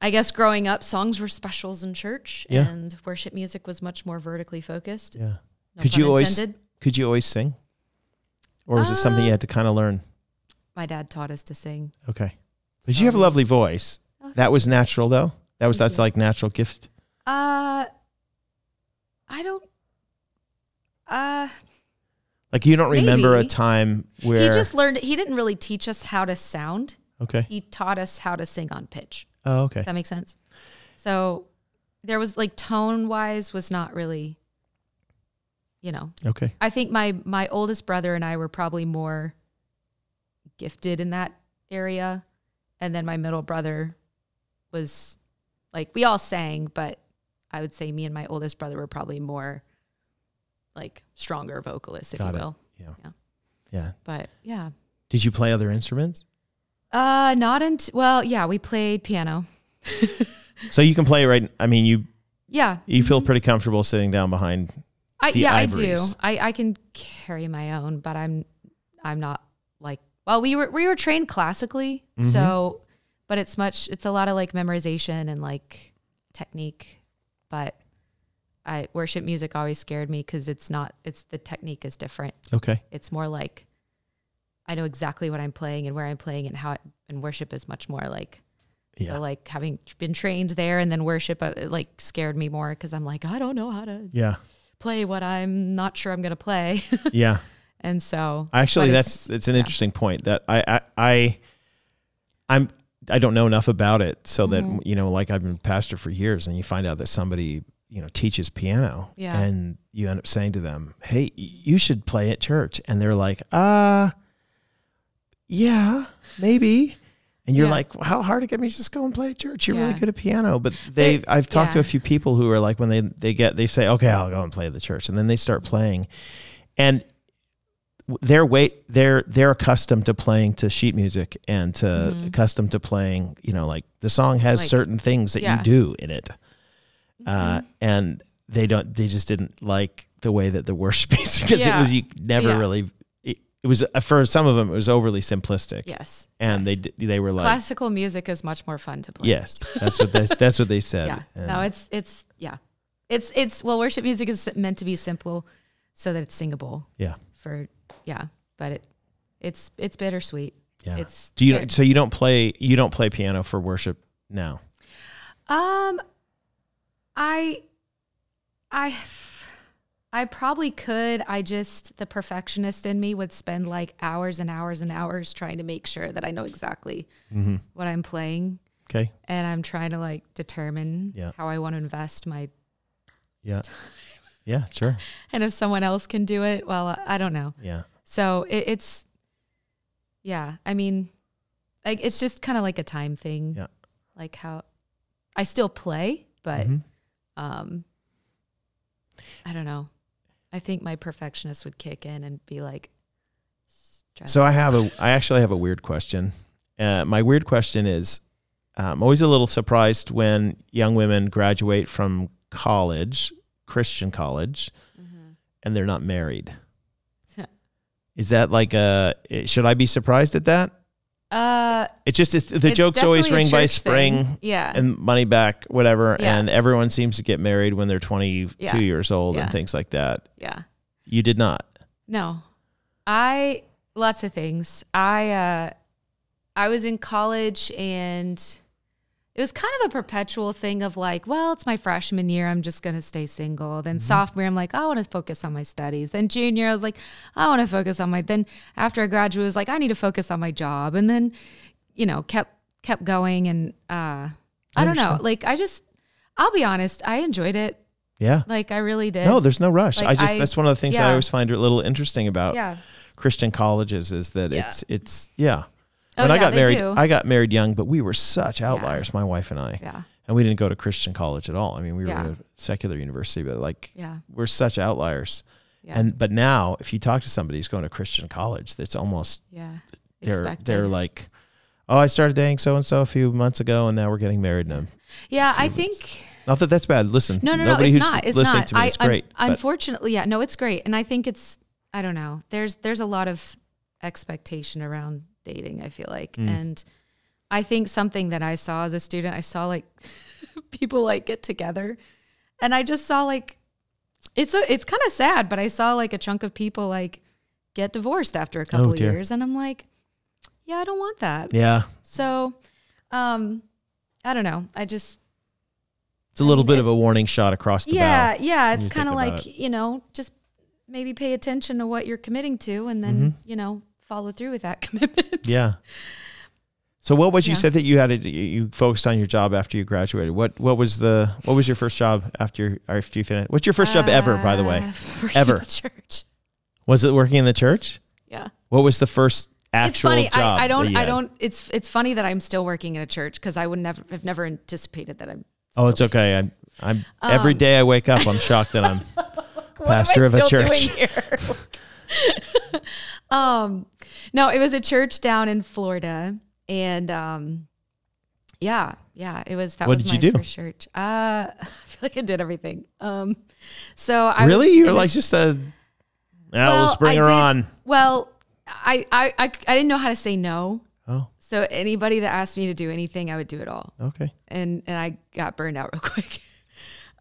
I guess growing up songs were specials in church yeah. and worship music was much more vertically focused. Yeah. No could you always intended. could you always sing? Or was uh, it something you had to kind of learn? My dad taught us to sing. Okay. But so, you have a lovely voice. Oh, that was natural though. That was that's you. like natural gift. Uh I don't. Uh. Like you don't remember maybe. a time where he just learned. He didn't really teach us how to sound. Okay. He taught us how to sing on pitch. Oh, okay. Does that make sense? So there was like tone wise was not really. You know. Okay. I think my my oldest brother and I were probably more gifted in that area, and then my middle brother was like we all sang, but I would say me and my oldest brother were probably more like stronger vocalists, if Got you will. Yeah. yeah. Yeah. But yeah. Did you play other instruments? Uh, not until well, yeah, we played piano. so you can play right. I mean, you. Yeah. You feel mm-hmm. pretty comfortable sitting down behind. I yeah, ivories. I do. I I can carry my own, but I'm I'm not like well, we were we were trained classically, mm-hmm. so but it's much it's a lot of like memorization and like technique but I worship music always scared me because it's not it's the technique is different. Okay. It's more like I know exactly what I'm playing and where I'm playing and how it, and worship is much more like yeah. so like having been trained there and then worship uh, like scared me more because I'm like I don't know how to yeah play what I'm not sure I'm gonna play. <laughs> yeah. And so actually that's it's, it's an yeah. interesting point that I I, I I'm I don't know enough about it so that you know like I've been pastor for years and you find out that somebody you know teaches piano yeah. and you end up saying to them hey you should play at church. And they're like uh yeah maybe. And you're yeah. like well, how hard to get me to just go and play at church? You're yeah. really good at piano. But they I've talked to a few people who are like when they they get they say okay I'll go and play at the church. And then they start playing. And they're they're they're accustomed to playing to sheet music and to mm-hmm. accustomed to playing you know like the song has like, certain things that yeah. you do in it uh, mm-hmm. uh, and they don't they just didn't like the way that the worship <laughs> music because yeah. it was you never yeah. really it, it, was uh, for some of them it was overly simplistic yes and yes. they they were like classical music is much more fun to play yes that's what they, that's what they <laughs> said yeah no it's it's yeah it's it's well worship music is meant to be simple so that it's singable yeah for yeah, but it it's it's bittersweet. Yeah. It's do you so you don't play you don't play piano for worship now? Um, I I I probably could. I just the perfectionist in me would spend like hours and hours and hours trying to make sure that I know exactly mm-hmm. what I'm playing. Okay. And I'm trying to like determine yeah. how I want to invest my yeah. <laughs> Yeah, sure. and if someone else can do it, well, I don't know. Yeah. So it, it's, yeah. I mean, like it's just kind of like a time thing. Yeah. Like how I still play, but mm-hmm. um, I don't know. I think my perfectionist would kick in and be like. So I have a, I actually have a weird question. Uh, my weird question is, I'm always a little surprised when young women graduate from college Christian college mm-hmm. and they're not married. Is that like a? Should I be surprised at that? Uh, it's just it's, the it's jokes always ring by spring, thing. yeah, and money back, whatever. Yeah. And everyone seems to get married when they're twenty two yeah. years old yeah. and things like that. Yeah, you did not. No, I lots of things. I uh, I was in college and it was kind of a perpetual thing of like, well, it's my freshman year. I'm just going to stay single. Then mm-hmm. sophomore, I'm like, I want to focus on my studies. Then junior, I was like, I want to focus on my, then after I graduated, I was like, I need to focus on my job. And then, you know, kept, kept going. And, uh, I don't know. Like, I just, I'll be honest, I enjoyed it. Yeah. Like, I really did. No, there's no rush. Like, I just, I, that's one of the things yeah. I always find a little interesting about yeah. Christian colleges is that yeah. it's, it's, yeah when oh, I got married, do. I got married young, but we were such outliers, yeah. my wife and I. Yeah. And we didn't go to Christian college at all. I mean, we were yeah. at a secular university, but like, yeah. we're such outliers. Yeah. And but now, if you talk to somebody who's going to Christian college, that's almost yeah. They're expected. they're like, oh, I started dating so and so a few months ago, and now we're getting married now. Yeah, I think. Not that that's bad. Listen, no, no, no, it's not. It's not. To me, I, it's great. unfortunately, yeah, no, it's great, and I think it's. I don't know. There's there's a lot of expectation around dating. I feel like, mm. and I think something that I saw as a student, I saw like <laughs> people like get together, and I just saw like it's a it's kind of sad, but I saw like a chunk of people like get divorced after a couple oh, of years, and I'm like, yeah, I don't want that. Yeah. So, um, I don't know. I just it's a little I mean, bit of a warning shot across the yeah, bow. Yeah, It's kind of like, it. you know, just maybe pay attention to what you're committing to and then, mm-hmm. you know, follow through with that <laughs> commitment. Yeah. So what was yeah. you said that you had a, you focused on your job after you graduated? What what was the what was your first job after after you finished? What's your first job uh, ever, by the way? Uh, <laughs> ever. church. Was it working in the church? Yeah. What was the first actual it's funny. job? I, I don't I don't it's it's funny that I'm still working in a church because I would never have never anticipated that I'm Oh, it's okay. I'm I'm um, every day I wake up I'm shocked that I'm <laughs> pastor of a church. um no, it was a church down in Florida and um, yeah, yeah, it was that what was did my you do? first church. Uh, <laughs> I feel like I did everything. Um, so I really was, you're like was, just a. Well, let's bring I her did, on. Well, I, I I I didn't know how to say no. Oh. So anybody that asked me to do anything, I would do it all. Okay. And and I got burned out <laughs> real quick.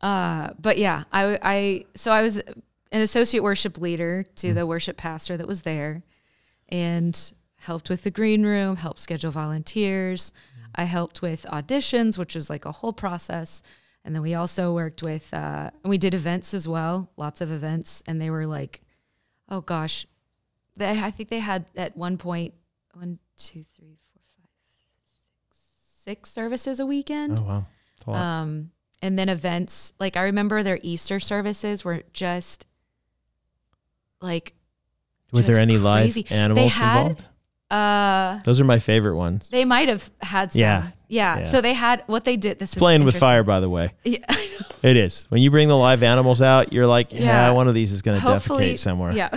Uh, but yeah, I I so I was an associate worship leader to mm. the worship pastor that was there, and helped with the green room, helped schedule volunteers. I helped with auditions, which was like a whole process. And then we also worked with, uh, and we did events as well, lots of events. And they were like, oh gosh, they, I think they had at one point one, two, three, four, five, six, six services a weekend. Oh, wow. Um, and then events, like I remember their Easter services were just like, were there any crazy. live animals had, involved? Uh, Those are my favorite ones. They might have had some. Yeah. Yeah. yeah. So they had what they did. This is playing with fire, by the way. <laughs> Yeah, it is. When you bring the live animals out, you're like, yeah, yeah one of these is going to defecate somewhere. Yeah.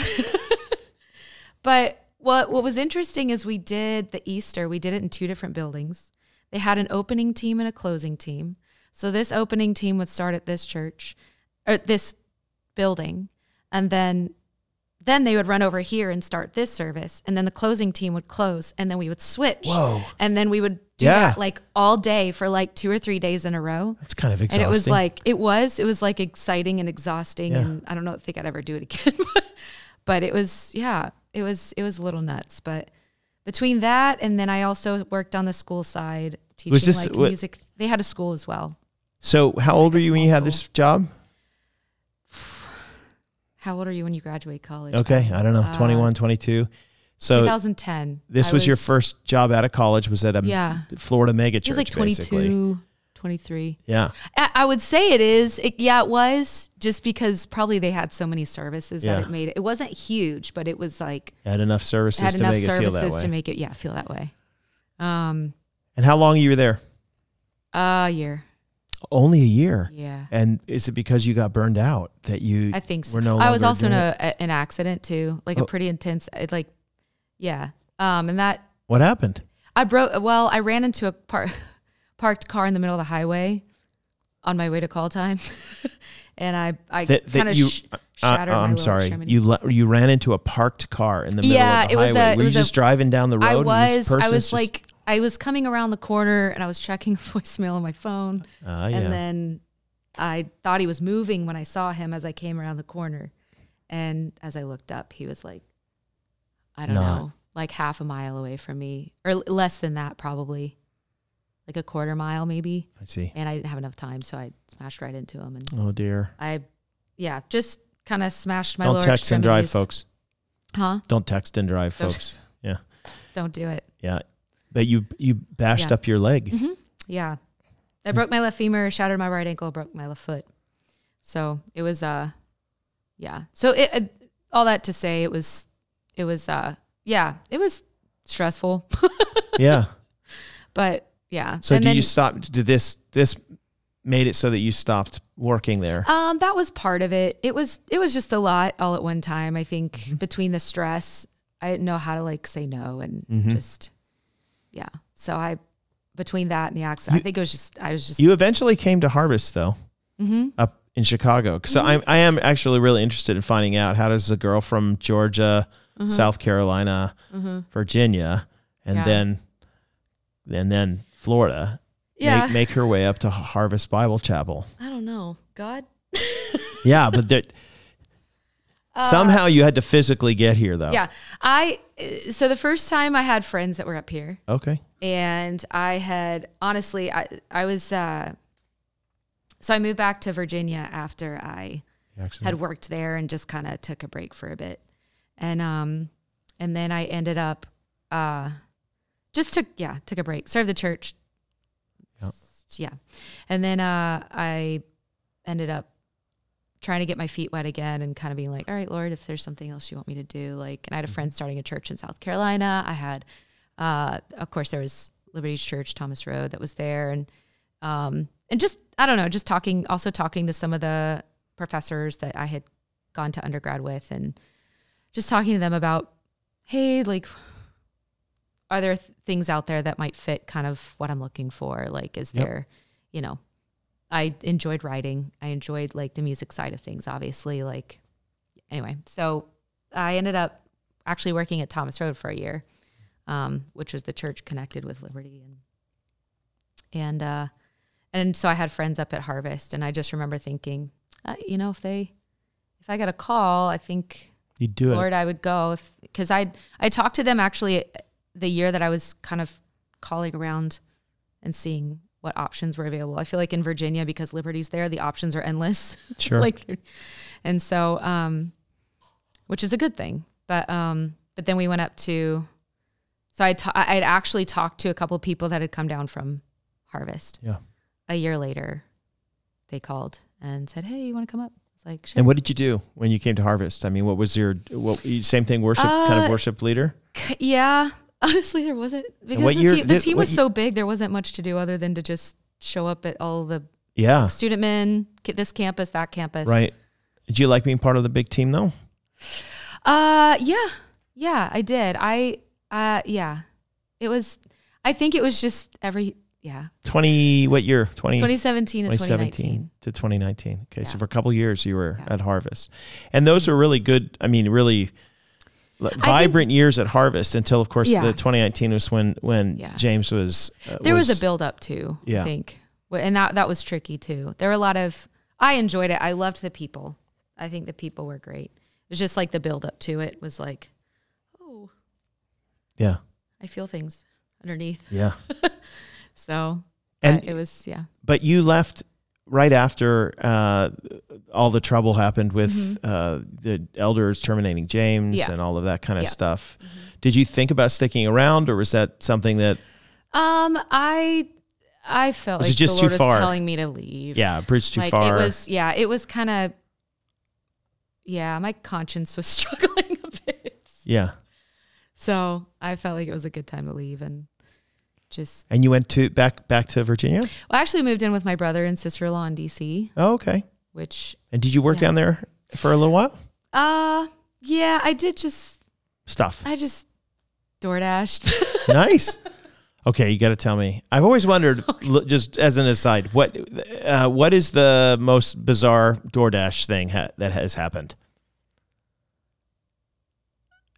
<laughs> but what what was interesting is we did the Easter. We did it in two different buildings. They had an opening team and a closing team. So this opening team would start at this church, or this building, and then then they would run over here and start this service and then the closing team would close and then we would switch. Whoa. and then we would do yeah. that like all day for like two or three days in a row. That's kind of exhausting and it was like it was it was like exciting and exhausting yeah. and i don't know think i'd ever do it again <laughs> but, it was yeah it was it was a little nuts but between that and then i also worked on the school side teaching this, like what, music. They had a school as well. So how old were you when you had this job how old are you when you graduate college? Okay, I don't know, uh, 21, 22. So 2010. This was, was, your first job out of college. Was at a yeah. Florida mega church. It was like 22, basically. 23. Yeah. I, would say it is. It, yeah, it was just because probably they had so many services yeah. that it made it. It wasn't huge, but it was like had enough services had to enough make services it feel that way. to make it yeah feel that way. Um. And how long you were there? A year. Only a year. Yeah. And is it because you got burned out that you? I think so. Were no I was also in a, an accident too, like oh. a pretty intense, like, yeah. Um, and that. What happened? I broke. Well, I ran into a par- <laughs> parked car in the middle of the highway on my way to call time, <laughs> and I I kind of sh- uh, shattered. Uh, I'm sorry. You le- you ran into a parked car in the middle yeah, of the highway. Yeah, it was a, Were you just a, driving down the road? I was. I was like I was coming around the corner and I was checking <laughs> voicemail on my phone. Uh, yeah. And then I thought he was moving when I saw him as I came around the corner. And as I looked up, he was like, I don't Not. know, like half a mile away from me, or less than that, probably, like a quarter mile, maybe. I see. And I didn't have enough time, so I smashed right into him. And oh dear. I, yeah, just kind of smashed my. Don't text and drive, folks. Huh? Don't text and drive, folks. <laughs> yeah. Don't do it. Yeah. But you you bashed yeah. up your leg. Mm-hmm. Yeah, I broke my left femur, shattered my right ankle, broke my left foot. So it was uh, yeah. So it, uh, all that to say, it was it was uh, yeah, it was stressful. <laughs> yeah. But yeah. So and do then, you stop? Did this this made it so that you stopped working there? Um, that was part of it. It was it was just a lot all at one time. I think mm-hmm. between the stress, I didn't know how to like say no and mm-hmm. just yeah. So I between that and the accident, you, I think it was just I was just. You eventually came to Harvest though, mm-hmm. up in Chicago. So mm-hmm. I I am actually really interested in finding out how does a girl from Georgia, mm-hmm. South Carolina, mm-hmm. Virginia, and yeah. then and then Florida yeah. make, make her way up to Harvest Bible Chapel? I don't know. God. <laughs> yeah, but there, uh, somehow you had to physically get here, though. Yeah, I. So the first time I had friends that were up here. Okay. And I had honestly, I I was. Uh, so I moved back to Virginia after I had worked there and just kind of took a break for a bit, and um, and then I ended up, uh, just took yeah took a break, served the church, Yep. Yeah. And then uh, I ended up trying to get my feet wet again and kind of being like, all right, Lord, if there's something else you want me to do. Like, and I had a friend mm-hmm. starting a church in South Carolina. I had, uh, of course, there was Liberty Church, Thomas Road, that was there. And, um, and just, I don't know, just talking, also talking to some of the professors that I had gone to undergrad with and just talking to them about, hey, like, are there th- things out there that might fit kind of what I'm looking for? Like, is yep. there, you know, I enjoyed writing. I enjoyed like the music side of things, obviously. Like, anyway, so I ended up actually working at Thomas Road for a year, um, which was the church connected with Liberty, and and uh, and so I had friends up at Harvest, and I just remember thinking, uh, you know, if they, if I got a call, I think you do Lord, it. I would go if because I I talked to them actually the year that I was kind of calling around and seeing what options were available. I feel like in Virginia, because Liberty's there, the options are endless. <laughs> Sure. like, and so, um, which is a good thing. But, um, but then we went up to, so I I'd actually talked to a couple of people that had come down from Harvest. Yeah. A year later, they called and said, "Hey, you want to come up?" It's like, sure. And what did you do when you came to Harvest? I mean, what was your what same thing? Worship uh, kind of uh, worship leader. Yeah, Honestly, there wasn't because the, te- the team was so big. There wasn't much to do other than to just show up at all the yeah student men, this campus, that campus. Right. Did you like being part of the big team though? Uh, yeah, yeah, I did. I uh, yeah, it was. I think it was just every yeah. 20 what year 20 2017 to 2017 to 2019 okay yeah. so for a couple years you were yeah. at harvest and those are really good i mean really vibrant think, years at Harvest until, of course, yeah. the 2019 was when when yeah. James was. Uh, there was, was, a build up too. Yeah. I think, and that that was tricky too. There were a lot of. I enjoyed it. I loved the people. I think the people were great. It was just like the build up to it was like, oh, yeah, I feel things underneath. Yeah. <laughs> so, and it was yeah. But you left right after uh, all the trouble happened with mm-hmm. uh, the elders terminating James yeah. and all of that kind of yeah. stuff, mm-hmm. did you think about sticking around, or was that something that? Um, I I felt was like just the Lord far? was telling me to leave. Yeah, bridge too like, far. It was yeah, it was kind of yeah. My conscience was <laughs> struggling a bit. Yeah. So I felt like it was a good time to leave, and just and you went to back back to Virginia. Well, I actually moved in with my brother and sister in law in DC. Oh, okay. Which and did you work yeah. down there for a little while? Uh, yeah, I did just stuff. I just door dashed. <laughs> nice. Okay, you got to tell me. I've always wondered, <laughs> okay. just as an aside, what uh, what is the most bizarre DoorDash thing ha- that has happened?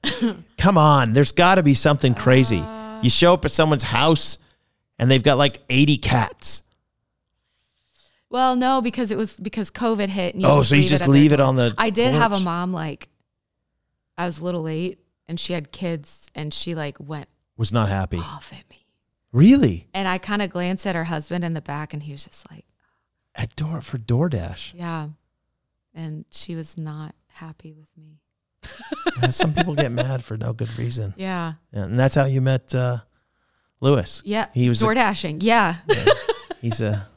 <laughs> Come on, there's got to be something crazy. Uh, you show up at someone's house and they've got like 80 cats. Well, no, because it was because COVID hit. And oh, so you just leave it on the. I did porch. have a mom like, I was a little late and she had kids and she like went. Was not happy. Off at me. Really? And I kind of glanced at her husband in the back and he was just like. At door for DoorDash. Yeah. And she was not happy with me <laughs> some people get mad for no good reason. Yeah. and that's how you met uh, Lewis. Yeah. He was door dashing. Yeah. yeah. He's a. <laughs>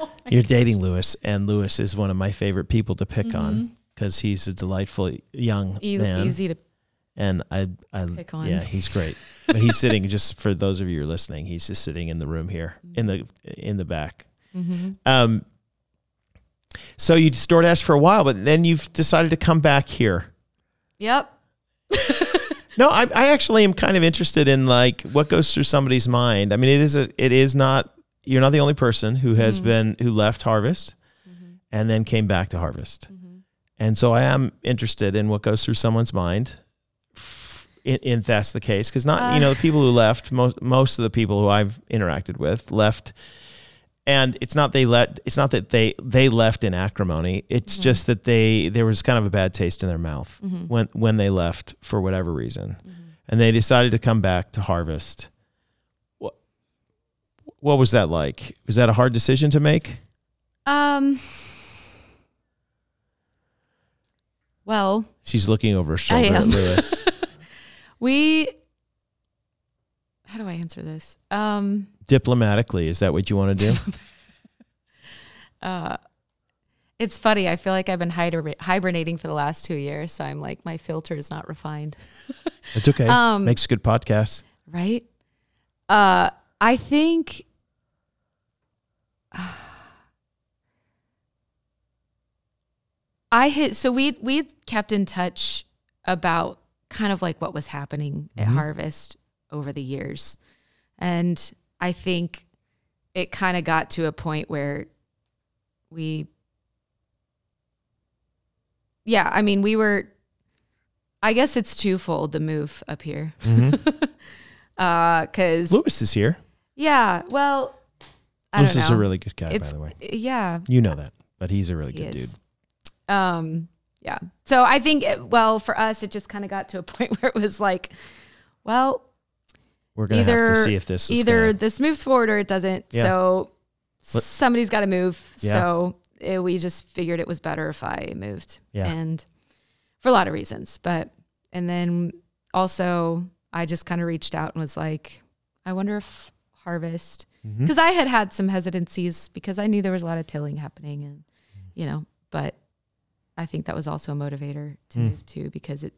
Oh you're gosh. dating Lewis, and Lewis is one of my favorite people to pick mm-hmm. on because he's a delightful young e- man. Easy to and I, I, pick on. yeah, he's great. but he's sitting just for those of you who are listening. He's just sitting in the room here, in the in the back, Mm-hmm. Um, so you DoorDash for a while, but then you've decided to come back here. Yep. <laughs> no, I, I actually am kind of interested in like what goes through somebody's mind. I mean, it is a, it is not. You're not the only person who has mm-hmm. been who left Harvest mm-hmm. and then came back to Harvest. Mm-hmm. And so I am interested in what goes through someone's mind In, if that's the case because not uh, you know the people who left most most of the people who I've interacted with left and it's not they let it's not that they they left in acrimony. It's mm-hmm. just that they there was kind of a bad taste in their mouth mm-hmm. when when they left for whatever reason. Mm-hmm. and they decided to come back to harvest. What what was that like? Was that a hard decision to make? Um well she's looking over her shoulder at lewis. <laughs> We how do i answer this um diplomatically. Is that what you want to do? <laughs> uh, it's funny. I feel like I've been hibernating for the last two years, so I'm like my filter is not refined. <laughs> it's okay. Um, Makes a good podcasts, right? Uh, I think. <sighs> I hit so we we kept in touch about kind of like what was happening at mm-hmm. Harvest over the years. And I think it kind of got to a point where we, yeah, I mean, we were, I guess it's twofold the move up here. Mm-hmm. <laughs> uh, cause Lewis is here. Yeah. Well, I Lewis is a really good guy, it's, by the way. Yeah. You know that, but he's a really good dude. Um, yeah. So I think, it, well, for us, it just kind of got to a <laughs> point where it was like, well, we're gonna either, have to see if this either gonna... this moves forward or it doesn't. Yeah. So Let, somebody's got to move. Yeah. So it, we just figured it was better if I moved. Yeah. And for a lot of reasons, but and then also I just kind of reached out and was like, I wonder if harvest because mm-hmm. I had had some hesitancies because I knew there was a lot of tilling happening and you know, but I think that was also a motivator to mm. move to because it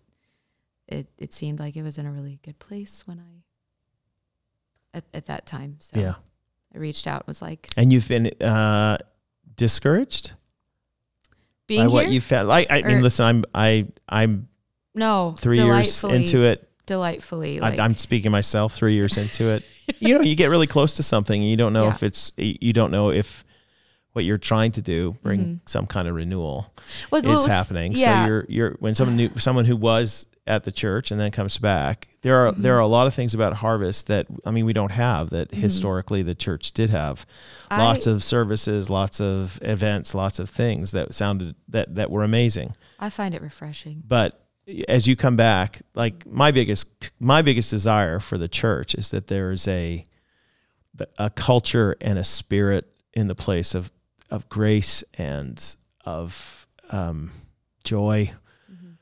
it it seemed like it was in a really good place when I at, at that time. So yeah. I reached out was like And you've been uh discouraged? Being by here? what you felt like I, I mean listen, I'm I I'm no three years into it. Delightfully. Like, I, am speaking myself three years into it. <laughs> you know, you get really close to something and you don't know yeah. if it's you don't know if what you're trying to do bring mm-hmm. some kind of renewal well, is well, happening. Yeah. So you're you're when someone new someone who was at the church and then comes back. There are mm-hmm. there are a lot of things about harvest that I mean we don't have that mm-hmm. historically the church did have. I, lots of services, lots of events, lots of things that sounded that that were amazing. I find it refreshing. But as you come back, like my biggest my biggest desire for the church is that there is a a culture and a spirit in the place of of grace and of um, joy mm-hmm.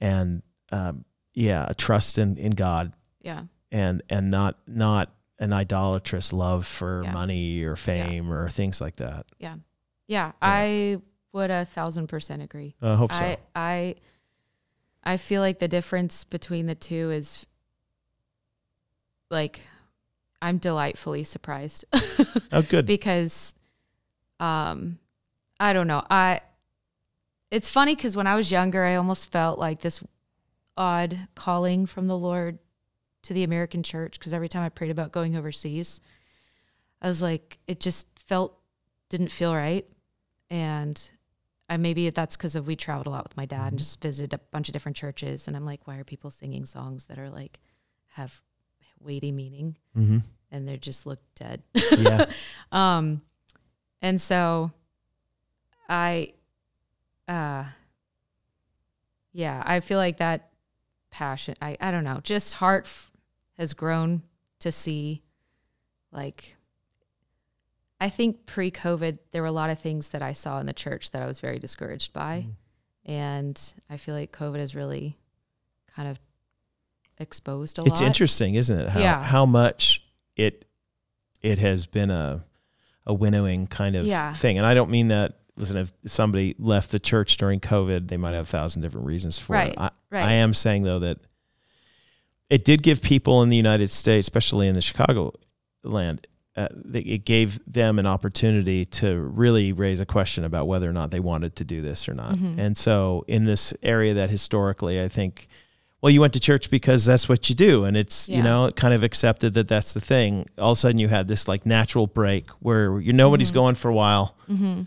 and um, yeah, a trust in in God. Yeah. And and not not an idolatrous love for yeah. money or fame yeah. or things like that. Yeah. yeah. I would a thousand percent agree. I hope so. I, I I feel like the difference between the two is like I'm delightfully surprised. <laughs> oh, good. because, um, I don't know. I. It's funny because when I was younger, I almost felt like this odd calling from the Lord to the American church because every time I prayed about going overseas, I was like, it just felt didn't feel right, and I maybe that's because of we traveled a lot with my dad and mm-hmm. just visited a bunch of different churches, and I'm like, why are people singing songs that are like have weighty meaning, mm-hmm. and they just look dead? Yeah. <laughs> um, and so I, uh, yeah, I feel like that passion. I, I don't know, just heart f- has grown to see like, I think pre COVID, there were a lot of things that I saw in the church that I was very discouraged by. Mm. And I feel like COVID has really kind of exposed a it's lot. It's interesting, isn't it? How, yeah. how much it, it has been a, a winnowing kind of yeah. thing. And I don't mean that listen, if somebody left the church during COVID, they might have a thousand different reasons for right, it. I, right. I am saying though that it did give people in the United States, especially in the Chicago land, uh, it gave them an opportunity to really raise a question about whether or not they wanted to do this or not. Mm-hmm. And so, in this area that historically, I think, well, you went to church because that's what you do, and it's yeah. you know kind of accepted that that's the thing. All of a sudden, you had this like natural break where you nobody's mm-hmm. going for a while, mm-hmm.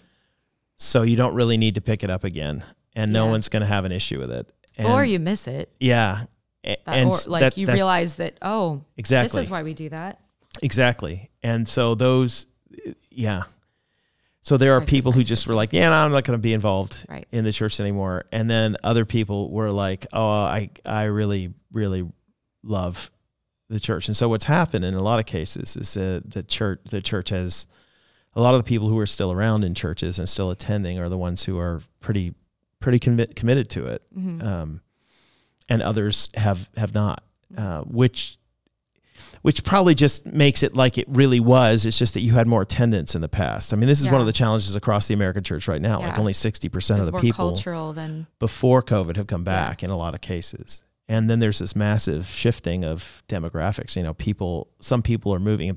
So you don't really need to pick it up again, and yeah. no one's going to have an issue with it. And, or you miss it. Yeah, that, and or, like that, you that, realize that oh, exactly, this is why we do that. Exactly. And so those, yeah. So there are people who just were like, yeah, no, I'm not going to be involved right. in the church anymore. And then other people were like, oh, I, I really, really love the church. And so what's happened in a lot of cases is that the church, the church has a lot of the people who are still around in churches and still attending are the ones who are pretty, pretty commi- committed to it. Mm-hmm. Um, and others have, have not, uh, which which probably just makes it like it really was. It's just that you had more attendance in the past. I mean, this is yeah. one of the challenges across the American church right now. Yeah. Like only 60% of the people cultural than before COVID have come back yeah. in a lot of cases. And then there's this massive shifting of demographics. You know, people, some people are moving.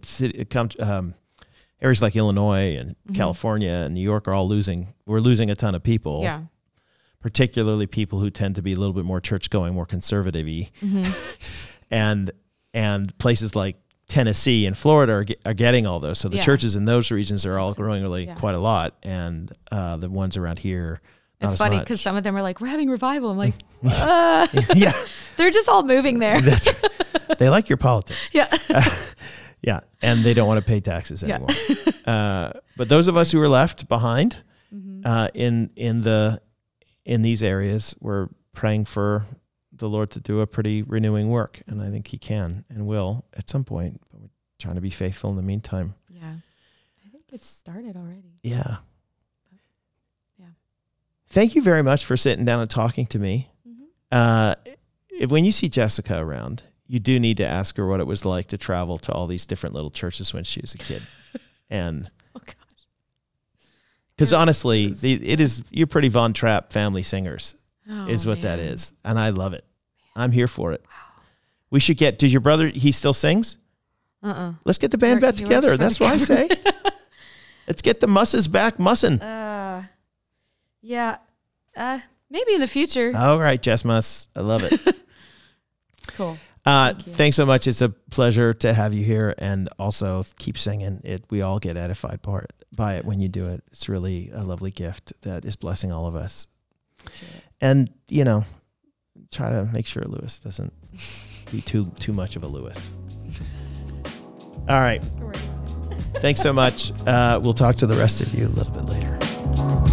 Um, areas like Illinois and mm-hmm. California and New York are all losing. We're losing a ton of people. Yeah. Particularly people who tend to be a little bit more church going, more conservative y. Mm-hmm. <laughs> and and places like Tennessee and Florida are, are getting all those. So the yeah. churches in those regions are all growing really yeah. quite a lot, and uh, the ones around here. It's funny because some of them are like, "We're having revival." I'm like, <laughs> uh. <laughs> "Yeah, they're just all moving there." they like your politics. Yeah, uh, yeah, and they don't want to pay taxes anymore. Yeah. uh, but those of us who are left behind mm-hmm. uh, in in the in these areas, we're praying for the Lord to do a pretty renewing work, and I think He can and will at some point. But we're trying to be faithful in the meantime. Yeah, I think it's started already. Yeah. yeah. Thank you very much for sitting down and talking to me. Mm-hmm. Uh, if when you see Jessica around, you do need to ask her what it was like to travel to all these different little churches when she was a kid, <laughs> and. Oh. Because honestly, the, it is you're pretty Von Trapp family singers, oh, is what man. that is, and I love it. I'm here for it. Wow. We should get. Does your brother? He still sings. Uh. Uh-uh. Let's get the band back together. That's what I say. <laughs> Let's get the musses back mussing. Uh, yeah. Uh, maybe in the future. All right, Jess Muss. I love it. <laughs> cool. Uh, Thank thanks so much. It's a pleasure to have you here, and also keep singing. It we all get edified by it, by it when you do it. It's really a lovely gift that is blessing all of us. And you know, try to make sure Lewis doesn't be too too much of a Lewis. All right. Thanks so much. Uh, we'll talk to the rest of you a little bit later.